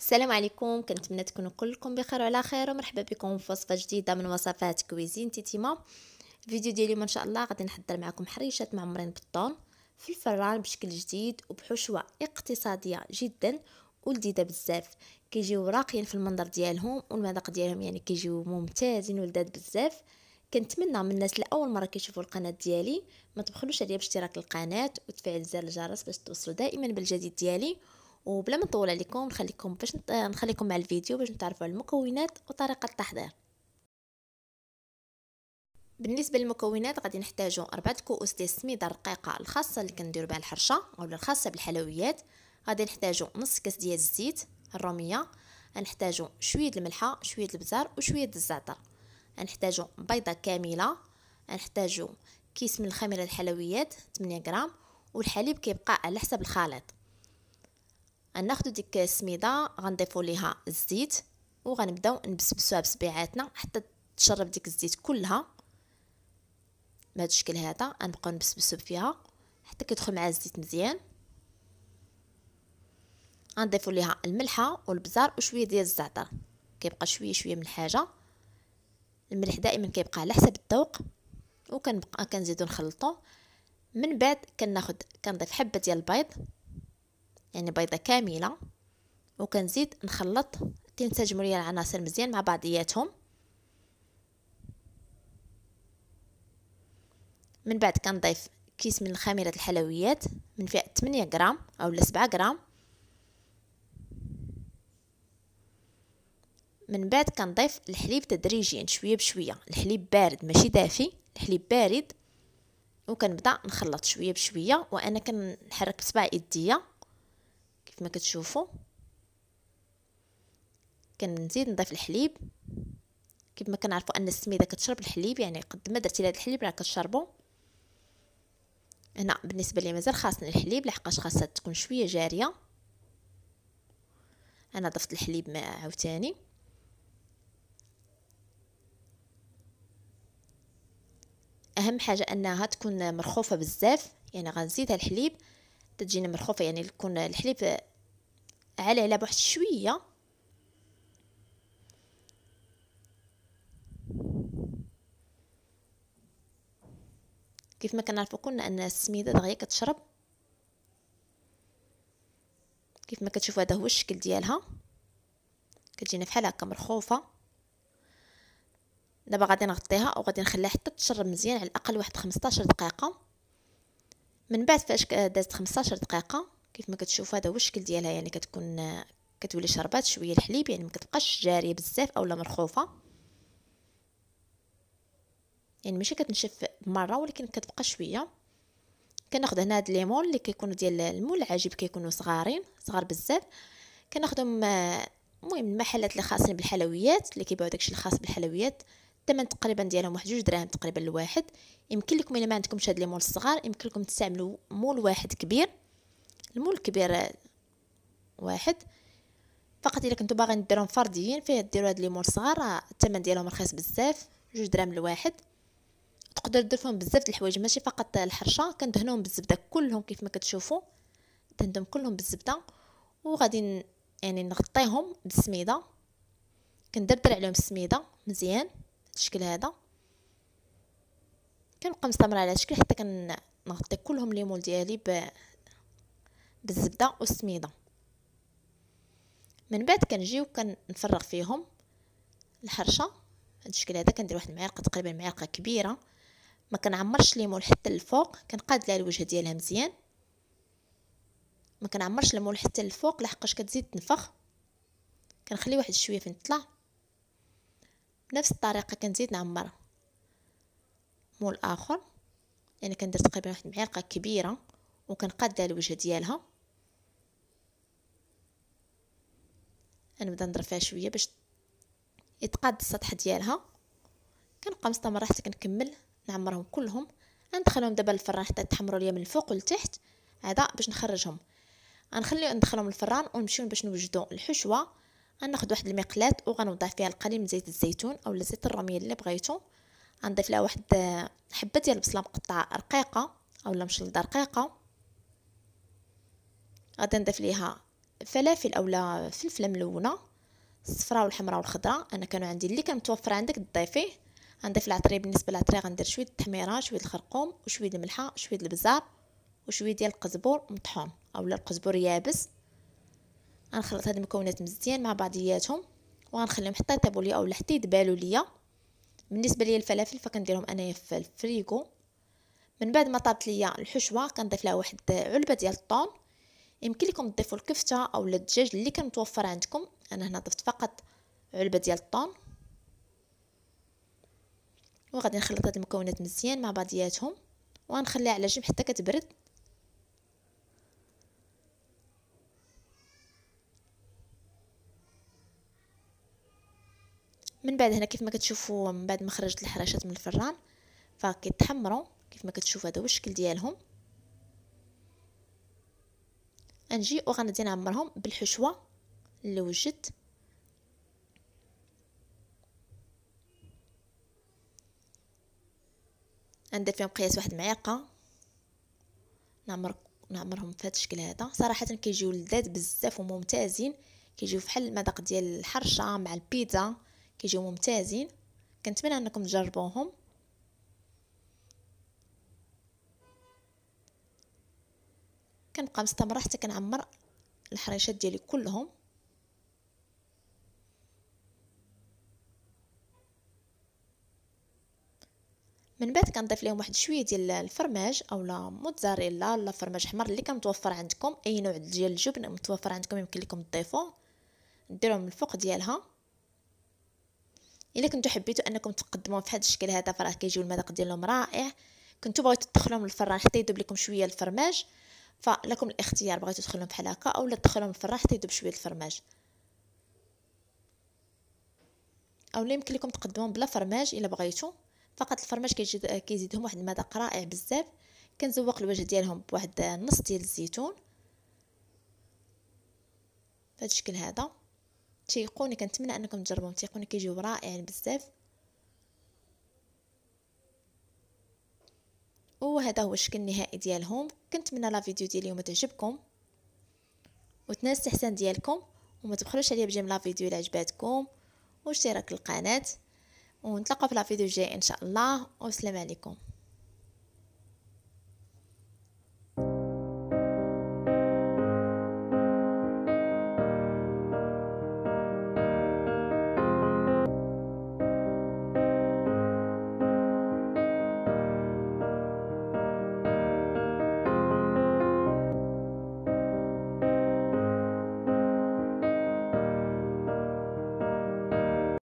السلام عليكم. كنتمنى تكونوا كلكم بخير وعلى خير ومرحبا بكم في وصفة جديدة من وصفات كويزين تيتيما. الفيديو ديالي ما شاء الله غادي نحضر معكم حريشات معمرين بالطون في الفران بشكل جديد وبحشوة اقتصادية جدا ولذيذة بزاف. كيجيو راقيين في المنظر ديالهم والمذاق ديالهم يعني كيجيو ممتازين ولذاذ بزاف. كنتمنى من الناس اللي اول مرة كيشوفوا القناة ديالي ما تبخلوش عليا باشتراك القناة وتفعيل زر الجرس باش توصلوا دائما بالجديد ديالي. وبلا ما نطول عليكم نخليكم باش نخليكم مع الفيديو باش نتعرفوا على المكونات وطريقة التحضير. بالنسبة للمكونات غادي نحتاجو أربعة كؤوس ديال السميده الرقيقة الخاصة اللي كنديرو بها الحرشة أولا الخاصة بالحلويات. غادي نحتاجو نص كاس ديال الزيت الرومية. غنحتاجو شوية الملحة شوية البزار وشوية الزعتر. غنحتاجو بيضة كاملة. غنحتاجو كيس من خميره الحلويات 8 غرام. والحليب كيبقى على حسب الخليط. غناخدو ديك السميده غنضيفو ليها الزيت وغنبداو نبسبسوها بصبيعاتنا حتى تشرب ديك الزيت كلها. بهذا الشكل هذا غنبقاو نبسبسو فيها حتى كيدخل مع الزيت مزيان. غنضيفو ليها الملحة والبزار وشوية ديال الزعتر. كيبقى شوية شوية من الحاجة. الملح دائما كيبقى على حسب الذوق. وكنبقى كنزيدو نخلطو. من بعد كناخد كنضيف حبة ديال البيض. يعني بيضة كاملة وكنزيد نخلط تنسجموا لي العناصر مزيان مع بعضياتهم. من بعد كنضيف كيس من خميره الحلويات من فئة 8 غرام أو 7 غرام. من بعد كنضيف الحليب تدريجيا شوية بشوية. الحليب بارد ماشي دافي الحليب بارد. وكنبدأ نخلط شوية بشوية وأنا كنحرك بصبع يديا كيف ما كتشوفوا كنزيد نضيف الحليب. كيف ما كنعرفوا أن السميدة كتشرب الحليب يعني قد ما درتي لهاد الحليب راه كتشربوا هنا بالنسبة لي مازال خاصني الحليب لحقاش خاصها تكون شوية جارية. أنا ضفت الحليب عاوتاني. أهم حاجة أنها تكون مرخوفة بزاف يعني غنزيدها الحليب. تجينا مرخوفة يعني يكون الحليب عالي على بواحد شوية. كيف ما كنعرفوا كنا أن السميده دغيا كتشرب. كيف ما كتشوفوا هذا هو الشكل ديالها. كتجينا فحال هكا مرخوفة. دابا غادي نغطيها وغادي نخليها حتى تشرب مزيان على الأقل واحد 15 دقيقة. من بعد فاش دازت 15 دقيقة كيف ما كتشوفوا هذا هو الشكل ديالها يعني كتكون كتولي شربات شوية الحليب يعني ما كتبقاش جارية بزاف اولا مرخوفة. يعني ماشي كتنشف مرة ولكن كتبقى شوية. كناخذ هنا هاد الليمون اللي كيكونوا ديال المول العجيب كيكونوا صغارين صغار بزاف. كناخذهم المهم المحلات اللي خاصين بالحلويات اللي كيبيعوا داكشي الخاص بالحلويات. الثمن تقريبا ديالهم واحد جوج دراهم تقريبا الواحد يمكن لكم إلا ما عندكمش هاد المول الصغار يمكن لكم تستعملوا مول واحد كبير. المول الكبير واحد. فقط إلا كنتو باغيين ديروهم فرديين فيه ديروا هاد المول الصغار الثمن ديالهم رخيص بزاف جوج دراهم الواحد تقدر دير فيهم بزاف د الحوايج ماشي فقط الحرشة كندهنوهم بالزبدة كلهم كيف ما كتشوفوا. دهنتهم كلهم بالزبدة وغادي يعني نغطيهم بالسميده كندردر عليهم السميده مزيان الشكل هذا. كنبقى مستمرة على الشكل حتى كنغطي كلهم ليمون ديالي. بالزبدة والسميدة. من بعد كنجيو كنفرغ فيهم الحرشة. هذا الشكل هذا كندير واحد المعلقة تقريبا معلقة كبيرة. ما كنعمرش ليمون حتى الفوق كنقاد لها الوجه ديالها مزيان. ما كنعمرش ليمون حتى الفوق لحقاش كتزيد تنفخ. كنخلي واحد شوية فين تطلع بنفس الطريقة كنزيد نعمر مول آخر. يعني كندير تقريبا واحد المعلقة كبيرة. وكنقاد الوجه ديالها. نبدا نضرب فيها شوية باش يتقاد السطح ديالها. كنبقى مستمرة حتى كنكمل نعمرهم كلهم. ندخلهم دابا للفران حتى يتحمروا ليا من الفوق لتحت هذا باش نخرجهم. غنخليو ندخلهم للفران ونمشيو باش نوجدوا الحشوة. غناخذ واحد المقلاة وغنوضع فيها القليل من زيت الزيتون اولا زيت الروميه اللي بغيتو. غنضيف لها واحد حبة ديال البصله مقطعة رقيقة اولا مشلضه رقيقه غادي نضيف ليها فلافل اولا فلفلة ملونة الصفراء والحمراء والخضراء. أنا كانوا عندي اللي كان متوفر عندك تضيفيه غنضيف العطريه بالنسبة للعطريه غندير شوية التحميره شوية الخرقوم وشوية الملحة شوية البزار وشوية ديال القزبور مطحون اولا القزبور يابس. غنخلط هاد المكونات مزيان مع بعضياتهم وغنخليهم حتى يطيبوا لي اولا حتى يدبالوا ليا. بالنسبة ليا الفلافل فكنديرهم أنايا في الفريغو. من بعد ما طابت ليا الحشوة كنضيف لها واحد علبة ديال الطون. يمكن لكم تضيفوا الكفتة أو الدجاج اللي كان متوفر عندكم. أنا هنا ضفت فقط علبة ديال الطون. وغادي نخلط هاد المكونات مزيان مع بعضياتهم. وغنخليها على جنب حتى كتبرد. من بعد هنا كيف ما كتشوفوا من بعد ما خرجت الحراشات من الفران فكيتحمروا كيف ما كتشوفوا هذا هو الشكل ديالهم. غنجي وغندي نعمرهم بالحشوة اللي وجدت. ندير فيهم قياس واحد معلقه نعمر نعمرهم في هذا الشكل هذا. صراحة كيجيو لذاذ بزاف وممتازين. كيجيو فحال المذاق ديال الحرشة مع البيتزا كيجيو ممتازين. كنتمنى أنكم تجربوهم. كنبقى مستمره حتى كنعمر الحريشات ديالي كلهم. من بعد كنضيف لهم واحد شوية ديال الفرماج اولا موتزاريلا ولا فرماج احمر اللي كان متوفر عندكم. أي نوع ديال الجبن متوفر عندكم يمكن لكم تضيفوه. ديروه من الفوق ديالها. إلا كنتو حبيتو أنكم تقدموه في هذا الشكل هذا فراه كيجيو المذاق ديالهم رائع. كنتو بغيتو تدخلوهم للفران حتى يذوب لكم شوية الفرماج. فلكم الاختيار بغيتو تدخلوهم بحال هكا اولا تدخلوهم للفران حتى يذوب شوية الفرماج. اولا يمكن لكم تقدموهم بلا فرماج إلا بغيتو. فقط الفرماج كيزيد كيزيدهم واحد المذاق رائع بزاف. كنزوق الوجه ديالهم بواحد نص ديال الزيتون. بهذا الشكل هذا. تيقوني كنتمنى أنكم تجربوهم. تيقوني كيجيو رائعين بزاف. وهذا هو الشكل النهائي ديالهم. كنتمنى لا فيديو ديال اليوم تعجبكم وتنال الاستحسان ديالكم وما تبخلوش عليا بجيم لا فيديو إلا عجباتكم. واشتراك القناة ونتلاقاو في لا فيديو الجاي إن شاء الله. والسلام عليكم.